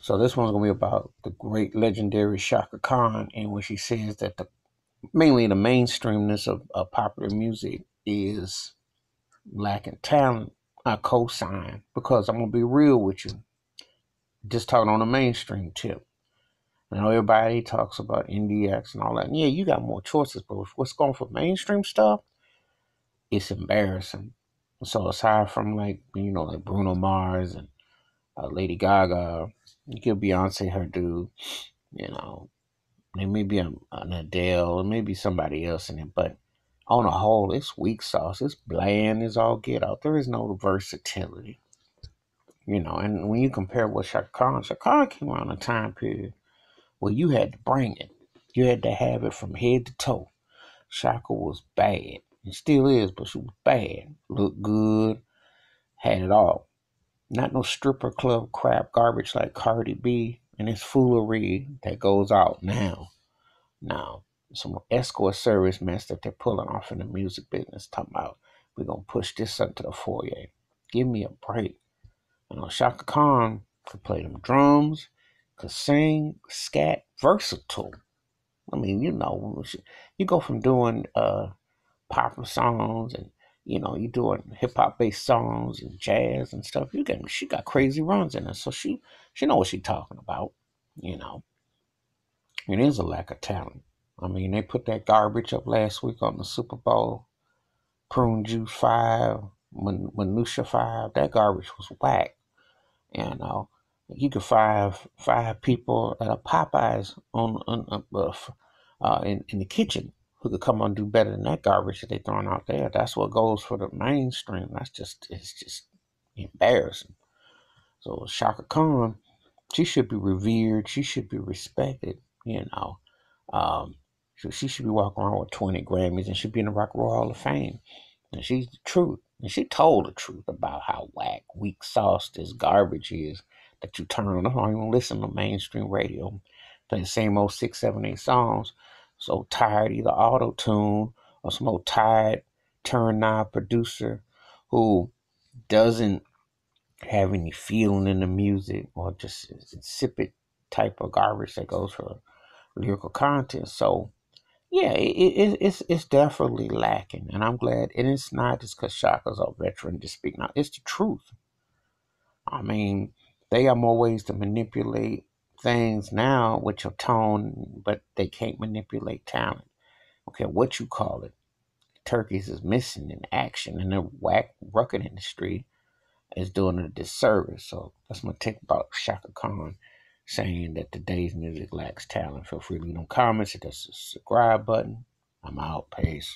So this one's gonna be about the great legendary Chaka Khan, and when she says that the mainly the mainstreamness of, of popular music is lacking talent, I co-sign because I'm gonna be real with you. Just talking on the mainstream tip. I know everybody talks about NDX and all that. And yeah, you got more choices, but what's going for mainstream stuff, it's embarrassing. So aside from like you know like Bruno Mars and uh, Lady Gaga, you give Beyonce her due. You know, there may be a, an Adele, maybe somebody else in it, but on a whole, it's weak sauce. It's bland as all get out. There is no versatility. You know, and when you compare with Chaka Khan, Chaka Khan came around a time period where you had to bring it. You had to have it from head to toe. Chaka was bad. It still is, but she was bad. Looked good. Had it all. Not no stripper club crap garbage like Cardi B and this foolery that goes out now. Now, some escort service mess that they're pulling off in the music business. Talking about we're gonna push this up to the foyer. Give me a break. You know, Chaka Khan could play them drums, could sing, scat, versatile. I mean, you know, you go from doing uh pop songs and you know, you doing hip hop based songs and jazz and stuff. You get she got crazy runs in her, so she she know what she talking about. You know, it is a lack of talent. I mean, they put that garbage up last week on the Super Bowl. Prune Juice Five, Minutia Five. That garbage was whack. You know, you could find five people at a Popeyes on, on uh, uh, in in the kitchen who could come on and do better than that garbage that they throwing out there. That's what goes for the mainstream. That's just it's just embarrassing. So Chaka Khan, she should be revered. She should be respected. You know, um, so she should be walking around with 20 Grammys and should be in the Rock and Roll Hall of Fame. And she's the truth. And she told the truth about how whack, weak sauce this garbage is that you turn on. I don't even listen to mainstream radio. Play the same old six, seven, eight songs so tired, either auto tune or some old tired turn knob producer who doesn't have any feeling in the music or just insipid type of garbage that goes for lyrical content. So yeah, it, it, it's it's definitely lacking, and I'm glad. And it's not just because Chaka's a veteran to speak now. It's the truth. I mean, they have more ways to manipulate things now with your tone, but they can't manipulate talent. Okay, what you call it. Turkeys is missing in action, and the whack record industry is doing a disservice. So that's my take about Chaka Khan saying that today's music lacks talent. Feel free to leave them comments, hit the subscribe button. I'm out. Peace.